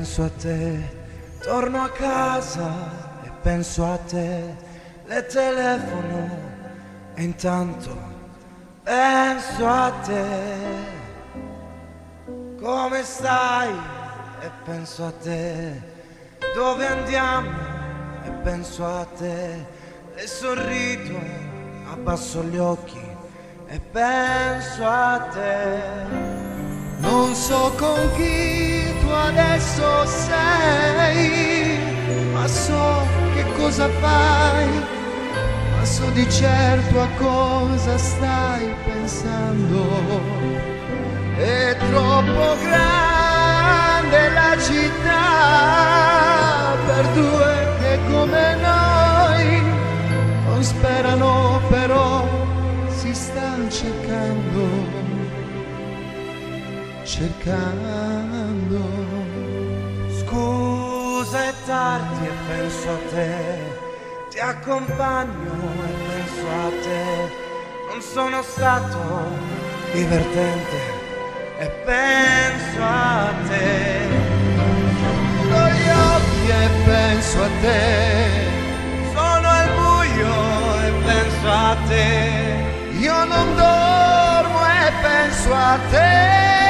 penso a te, torno a casa e penso a te, le telefono e intanto penso a te. Come stai? E penso a te. Dove andiamo? E penso a te. E sorrido, abbasso gli occhi e penso a te. Non so con chi tu adesso sei, ma so che cosa fai, ma so di certo a cosa stai pensando. È troppo grande la città per due che come noi non sperano però si stanno cercando cercando. Scusa è tardi e penso a te, ti accompagno e penso a te, non sono stato divertente e penso a te. Chiudo gli occhi e penso a te, sono al buio e penso a te, io non dormo e penso a te.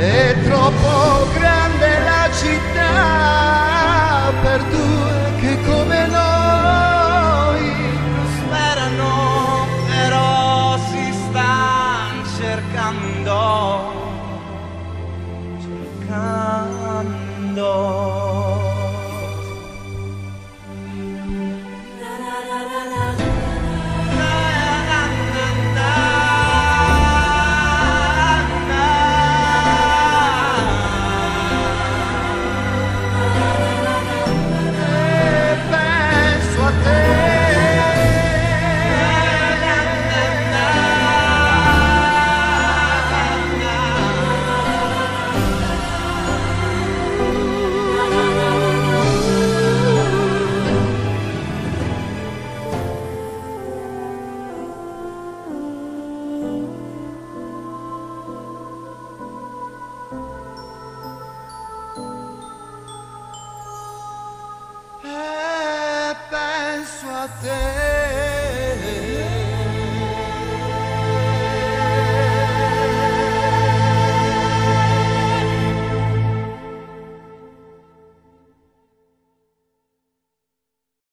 È troppo grande te. E penso a te.